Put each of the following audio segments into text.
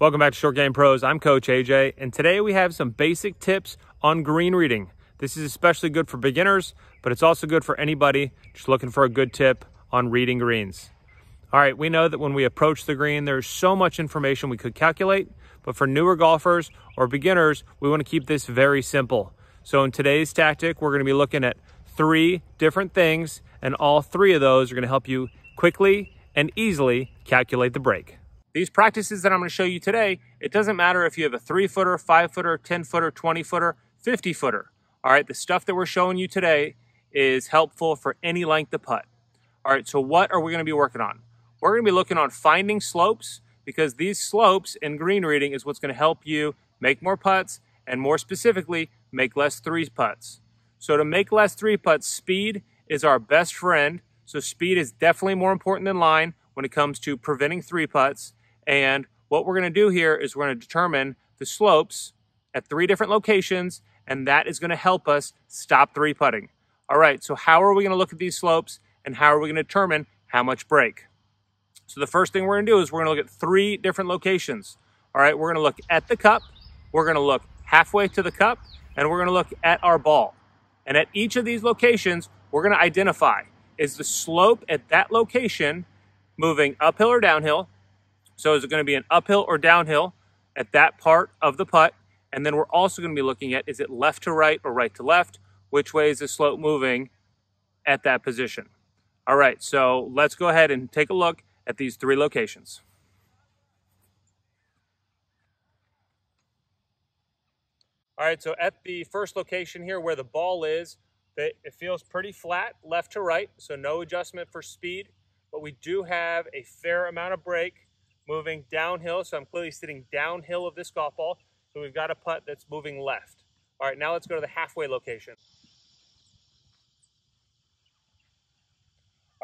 Welcome back to Short Game Pros. I'm Coach AJ, and today we have some basic tips on green reading. This is especially good for beginners, but it's also good for anybody just looking for a good tip on reading greens. All right, we know that when we approach the green, there's so much information we could calculate, but for newer golfers or beginners, we want to keep this very simple. So in today's tactic, we're going to be looking at three different things, and all three of those are going to help you quickly and easily calculate the break. These practices that I'm going to show you today, it doesn't matter if you have a three footer, five footer, 10 footer, 20 footer, 50 footer. All right, the stuff that we're showing you today is helpful for any length of putt. All right, so what are we going to be working on? We're going to be looking on finding slopes because these slopes in green reading is what's going to help you make more putts and more specifically, make less three putts. So to make less three putts, speed is our best friend. So speed is definitely more important than line when it comes to preventing three putts. And what we're going to do here is we're going to determine the slopes at three different locations, and that is going to help us stop three putting. All right, so how are we going to look at these slopes, and how are we going to determine how much break? So the first thing we're going to do is we're going to look at three different locations. All right, we're going to look at the cup, we're going to look halfway to the cup, and we're going to look at our ball. And at each of these locations, we're going to identify is the slope at that location moving uphill or downhill, so is it going to be an uphill or downhill at that part of the putt? And then we're also going to be looking at, is it left to right or right to left? Which way is the slope moving at that position? All right, so let's go ahead and take a look at these three locations. All right, so at the first location here where the ball is, it feels pretty flat left to right, so no adjustment for speed, but we do have a fair amount of break moving downhill. So I'm clearly sitting downhill of this golf ball. So we've got a putt that's moving left. All right, now let's go to the halfway location.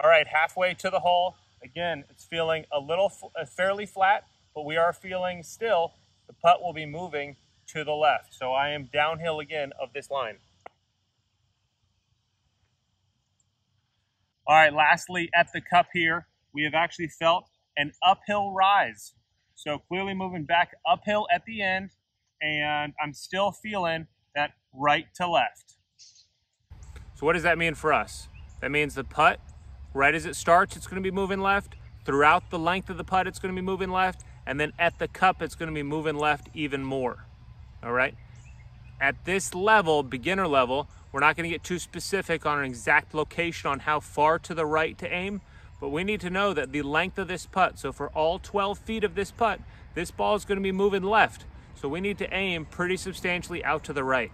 All right, halfway to the hole. Again, it's feeling a little uh, fairly flat, but we are feeling still the putt will be moving to the left. So I am downhill again of this line. All right, lastly, at the cup here, we have actually felt an uphill rise. So clearly moving back uphill at the end, and I'm still feeling that right to left. So what does that mean for us? That means the putt, right as it starts, it's gonna be moving left. Throughout the length of the putt, it's gonna be moving left. And then at the cup, it's gonna be moving left even more, all right? At this level, beginner level, we're not gonna get too specific on an exact location on how far to the right to aim, but we need to know that the length of this putt, so for all 12 feet of this putt, this ball is going to be moving left. So we need to aim pretty substantially out to the right.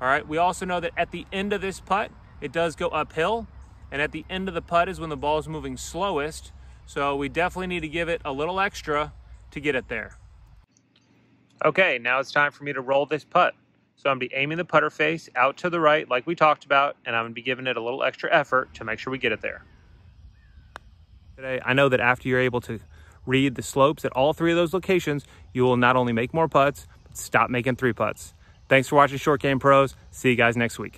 All right, we also know that at the end of this putt, it does go uphill. And at the end of the putt is when the ball is moving slowest. So we definitely need to give it a little extra to get it there. Okay, now it's time for me to roll this putt. So I'm gonna be aiming the putter face out to the right like we talked about, and I'm gonna be giving it a little extra effort to make sure we get it there today. I know that after you're able to read the slopes at all three of those locations, you will not only make more putts, but stop making three putts. Thanks for watching Short Game Pros. See you guys next week.